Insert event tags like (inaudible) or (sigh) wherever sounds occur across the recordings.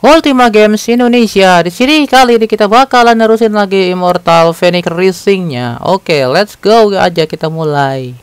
Ultima Games Indonesia. Di sini kali ini kita bakalan nerusin lagi Immortal Phoenix Racing-nya. Oke, let's go aja kita mulai.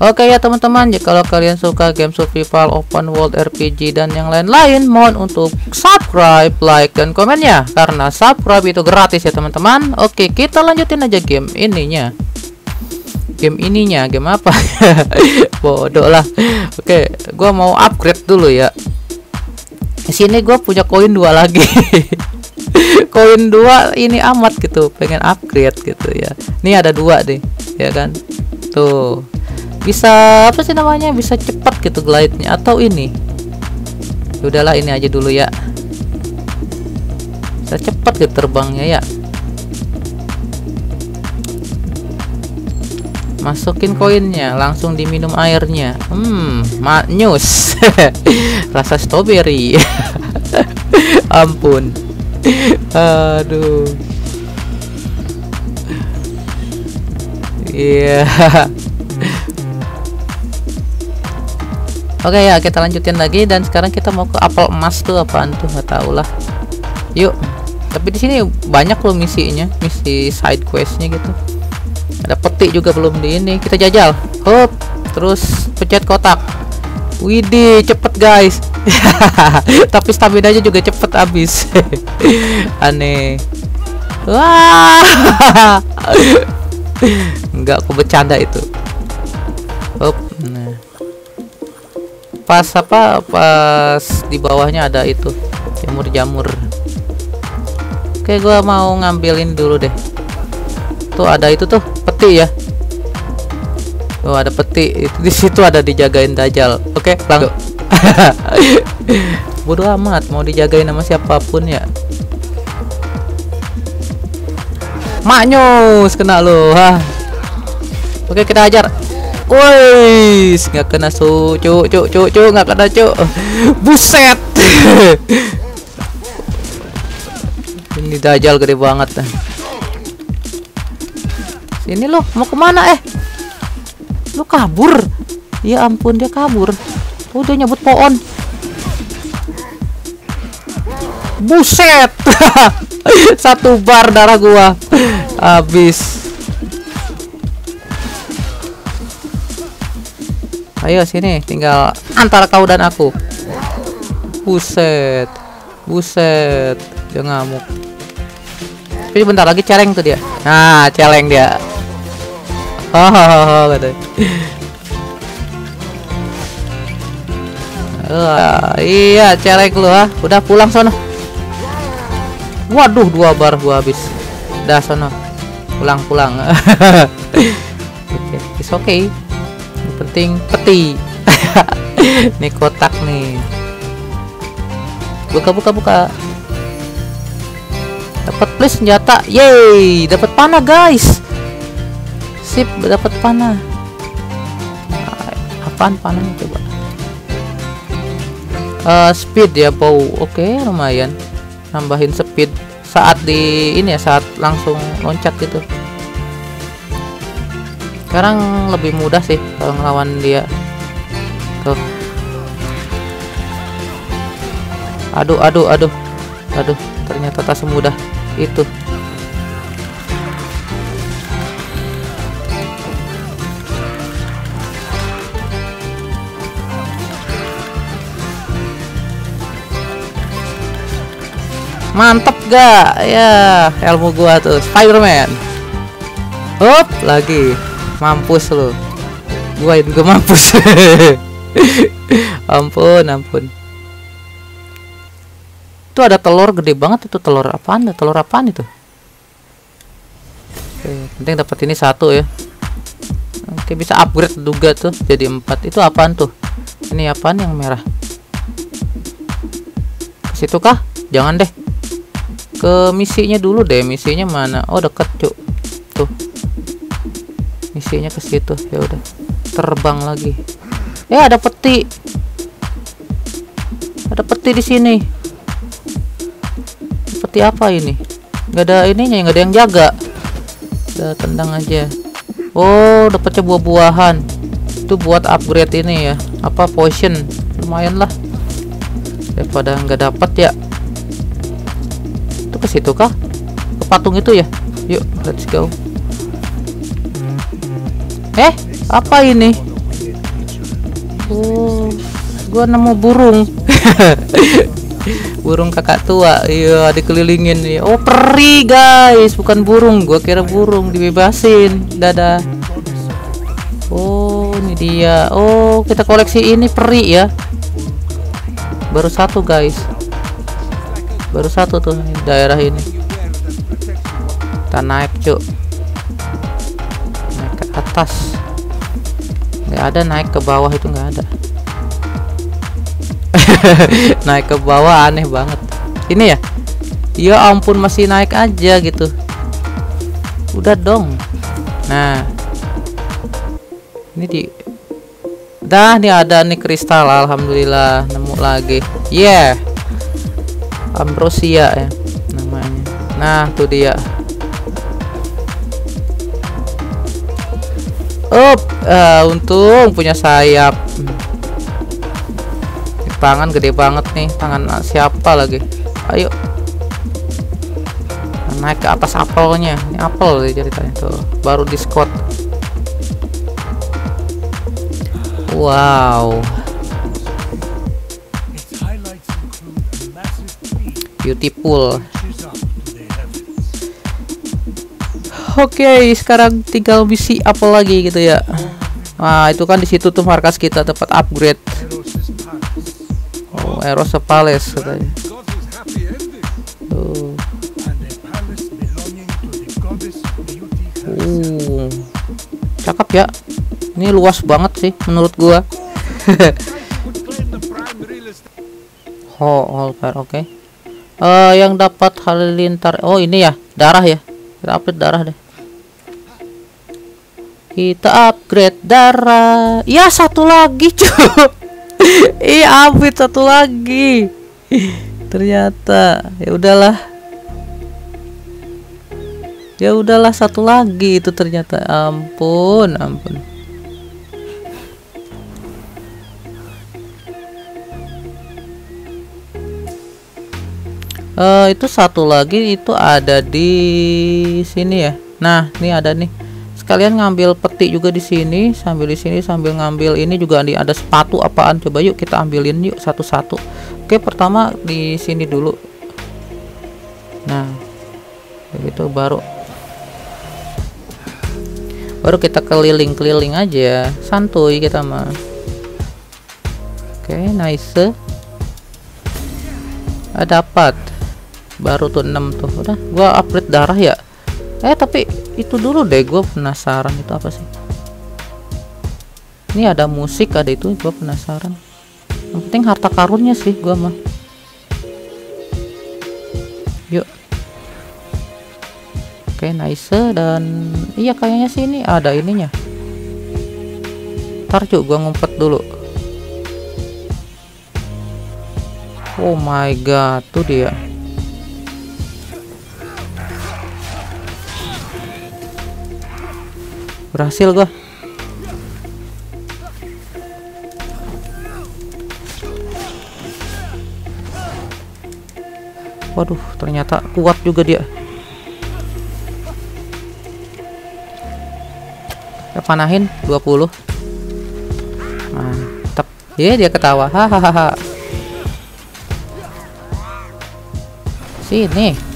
Oke ya teman-teman, jika kalau kalian suka game survival, open world RPG dan yang lain-lain, mohon untuk subscribe, like dan komennya karena subscribe itu gratis ya teman-teman. Oke, kita lanjutin aja game ininya. Game ininya, game apa? (laughs) Bodoh lah. Oke, gua mau upgrade dulu ya. Di sini gua punya koin dua lagi. (laughs) koin dua ini amat gitu, pengen upgrade gitu ya. Ini ada dua deh, ya kan? Tuh bisa apa sih namanya? Bisa cepat gitu glide-nya. Atau ini. Ya udahlah ini aja dulu ya. Bisa cepat gitu terbangnya ya. Masukin koinnya langsung diminum airnya. Hmm maknyus. (laughs) Rasa strawberry. (laughs) Ampun. Aduh. Iya. yeah. (laughs) Oke ya kita lanjutin lagi dan sekarang kita mau ke apel emas tuh apaan tuh nggak tahu lah. Yuk. Tapi di sini banyak loh misinya, misi side questnya gitu. Ada peti juga belum di ini. Kita jajal. Hop. Terus pencet kotak. Widih, cepet guys. (laughs) Tapi stamina aja juga cepet habis. (laughs) Aneh. Wah. (laughs) Enggak, aku bercanda itu. Hop pas apa pas di bawahnya ada itu jamur-jamur. Oke gua mau ngambilin dulu deh. Tuh ada itu tuh peti ya. Tuh ada peti. Itu di situ ada dijagain dajal oke bang (laughs) bodoh amat mau dijagain sama siapa pun ya. Maknyus kena lo ha oke kita ajar Woi, nggak kena su, cuk, cuk, cuk, cuk, nggak kena cuk. (laughs) Buset. (laughs) Ini dajal gede banget. Sini lo, mau ke mana eh? Lu kabur. Ya ampun dia kabur. Udah nyebut pohon. Buset. (laughs) Satu bar darah gua. Habis. Ayo sini, tinggal antara kau dan aku. Buset. Buset. Dia ngamuk. Tapi bentar lagi celeng tuh dia. Nah, celeng dia. Oh, kata. Uh, iya, celeng lu ah. Udah pulang sono. Waduh, dua bar gua habis. Dah sono. Pulang-pulang. (laughs) Oke, okay, it's okay penting peti. (laughs) Ini kotak nih. Buka buka buka dapat please senjata. Yay dapat panah guys. Sip dapat panah. Apaan panahnya coba? Uh, speed ya bow oke okay, lumayan. Nambahin speed saat di ini ya saat langsung loncat gitu sekarang lebih mudah sih kalau ngelawan dia. Tuh. Aduh aduh aduh. Aduh ternyata tak semudah itu. Mantep gak? Ya ilmu gua tuh Spiderman. Hop lagi mampus lu. Gua juga mampus. (laughs) Ampun ampun. Itu ada telur gede banget itu telur apaan telur apaan itu? Oke penting dapat ini satu ya. Oke bisa upgrade juga tuh jadi empat. Itu apaan tuh? Ini apaan yang merah? Ke situ kah? Jangan deh. Ke misinya dulu deh misinya mana? Oh deket cuk. Tuh misinya ke situ. Ya udah. Terbang lagi. Eh ada peti. Ada peti di sini. Peti apa ini? Nggak ada ininya nggak ada yang jaga. Kita tendang aja. Oh dapatnya buah-buahan. Itu buat upgrade ini ya. Apa potion? Lumayan lah. Daripada nggak dapat ya. Itu ke situ kah? Ke patung itu ya? Yuk let's go eh apa ini? Oh gua nemu burung. (laughs) Burung kakak tua. Iya dikelilingin nih. Oh peri guys. Bukan burung. Gua kira burung dibebasin. Dadah. Oh ini dia. Oh kita koleksi ini peri ya. Baru satu guys. Baru satu tuh di daerah ini. Kita naik cuk. Naik ke atas nggak ada naik ke bawah itu nggak ada. (laughs) Naik ke bawah aneh banget. Ini ya? Ya ampun masih naik aja gitu. Udah dong. Nah. Ini di dah nih ada nih kristal. Alhamdulillah nemu lagi. Yeah. Ambrosia ya namanya. Nah tuh dia up uh, untung punya sayap. Tangan gede banget nih tangan siapa lagi? Ayo. Naik ke atas apelnya ini apel sih ceritanya tuh baru discord wow. Beautiful Oke, okay, sekarang tinggal misi apa lagi gitu ya. Nah, itu kan di situ tuh markas kita dapat upgrade. Oh, Eros Palace katanya. Uh. Cakep ya. Ini luas banget sih menurut gua. (laughs) oh, oke. Okay. Uh, yang dapat halilintar. Oh, ini ya, darah ya kita upgrade darah deh. Kita upgrade darah. Ya satu lagi (laughs) cuy iya upgrade satu lagi. Ternyata ya udahlah. Ya udahlah satu lagi itu ternyata. Ampun ampun uh, itu satu lagi itu ada di sini ya. Nah ini ada nih. Sekalian ngambil peti juga di sini sambil di sini sambil ngambil ini juga nih ada sepatu apaan? Coba yuk kita ambilin yuk satu-satu. Oke pertama di sini dulu. Nah begitu baru. Baru kita keliling-keliling aja. Santuy kita mah. Oke nice. Dapat baru tuh 6 tuh. Udah gua upgrade darah ya. Eh tapi itu dulu deh gue penasaran itu apa sih? Ini ada musik ada itu gue penasaran. Yang penting harta karunnya sih gue mah. Yuk. Oke nice dan iya kayaknya sih ini ada ininya. Ntar cuk gue ngumpet dulu. Oh my god tuh dia berhasil gua. Waduh ternyata kuat juga dia. Kita panahin 20 mantap ya yeah, dia ketawa. Hahaha. Sini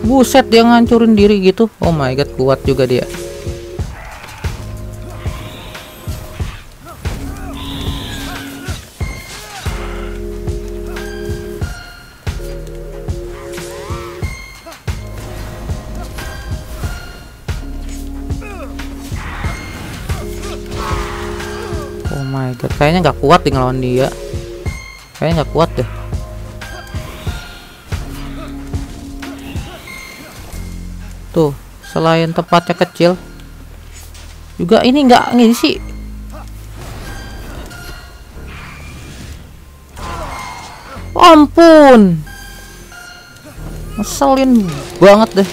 Buset dia ngancurin diri gitu. Oh my god, kuat juga dia. Oh my god, kayaknya nggak kuat nih ngelawan dia. Kayaknya nggak kuat deh. Tuh selain tempatnya kecil. Juga ini enggak ini sih ampun. Ngeselin banget deh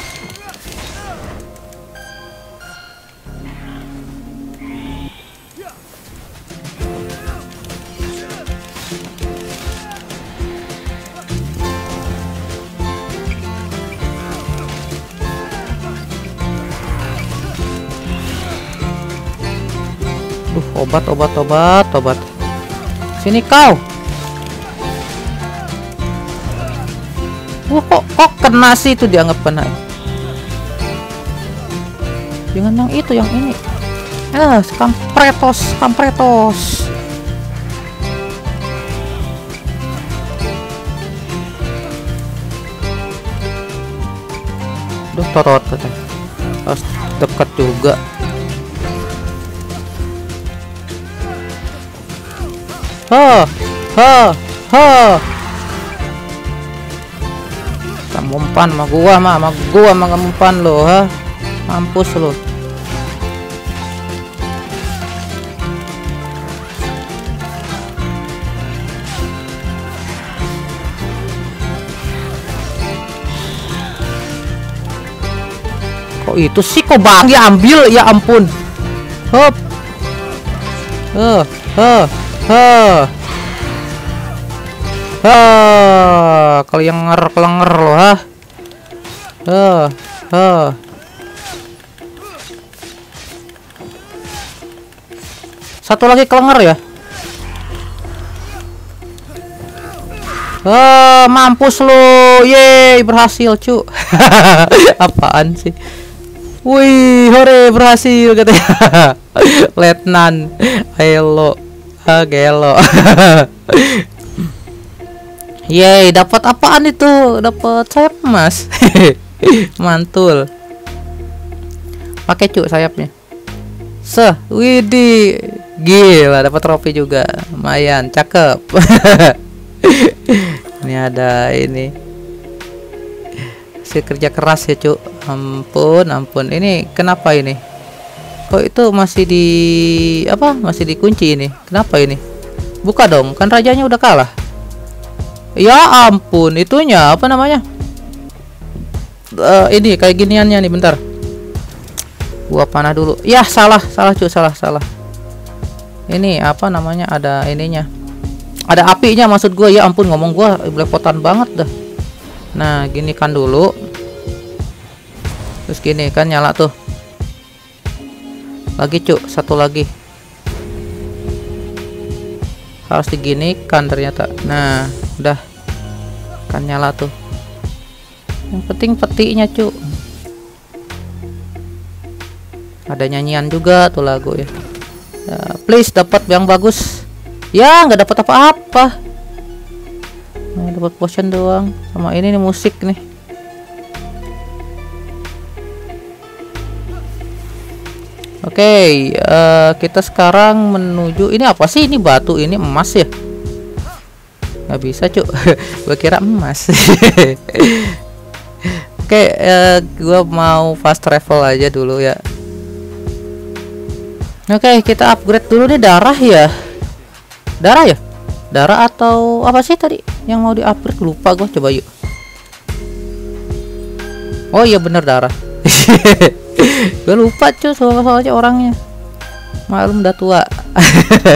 Obat, obat, obat, obat. Sini kau. Wah, kok, kok kena sih itu dianggap kena. Jangan yang itu, yang ini. Eh, kampretos, kampretos. Duh, torot. Harus dekat juga. Ha, ha, ha. Kamu umpan sama gua mah, sama gua mah kamu lo, ha. Mampus lo. Kok itu sih kok bang diambil ya ampun. Hop. Eh, eh. Hah. Hah, kelenger kelenger lo, ha. Hah, hah. Satu lagi kelenger ya. Ah, mampus lo. Yeay, berhasil, cu. (laughs) Apaan sih? Wih, hore berhasil katanya. (laughs) Letnan. Hello. (laughs) Gelo. (laughs) Yeay, dapat apaan itu? Dapat sayap emas. (laughs) Mantul. Pakai cuk sayapnya. Se, widih. Gila, dapat trofi juga. Lumayan, cakep. ini ada ini. Si kerja keras ya, Cuk. Ampun, ampun. Ini kenapa ini? Kok itu masih di apa? Masih dikunci ini? Kenapa ini? Buka dong, kan rajanya udah kalah. Ya ampun, itunya apa namanya? Uh, ini kayak giniannya nih, bentar. Gua panah dulu. Ya, salah, salah cuy, salah, salah. Ini apa namanya? Ada ininya. Ada apinya maksud gua. Ya ampun, ngomong gua belepotan banget dah. Nah, gini kan dulu. Terus gini kan nyala tuh lagi cuk. Satu lagi. Harus diginikan ternyata. Nah udah. Kan nyala tuh. Yang penting petinya cuk. Ada nyanyian juga tuh lagu ya, ya please dapat yang bagus. Ya nggak dapat apa-apa. Nah, dapat potion doang. Sama ini nih musik nih Oke, okay, uh, eh, kita sekarang menuju ini apa sih? Ini batu, ini emas ya? Gak bisa cuk, (laughs) gue kira emas. (laughs) Oke, okay, uh, eh, gue mau fast travel aja dulu ya. Oke, okay, kita upgrade dulu nih darah ya. Darah ya? Darah atau apa sih tadi yang mau di upgrade? Lupa gue coba yuk. Oh iya bener darah. (laughs) gue lupa cuy soal soalnya orangnya. Malum udah tua.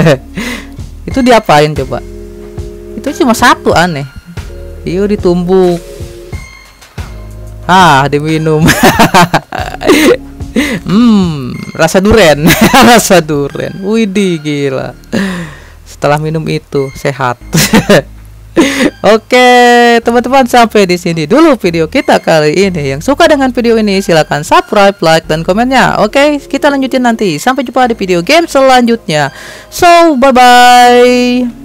(laughs) Itu diapain coba? Itu cuma satu aneh. Iyo ditumbuk. Ah diminum. (laughs) Hmm rasa duren. (laughs) Rasa duren. Widih gila. Setelah minum itu sehat Oke, teman-teman sampai di sini dulu video kita kali ini. Yang suka dengan video ini silahkan subscribe, like, dan komennya. Oke, kita lanjutin nanti. Sampai jumpa di video game selanjutnya. So, bye-bye.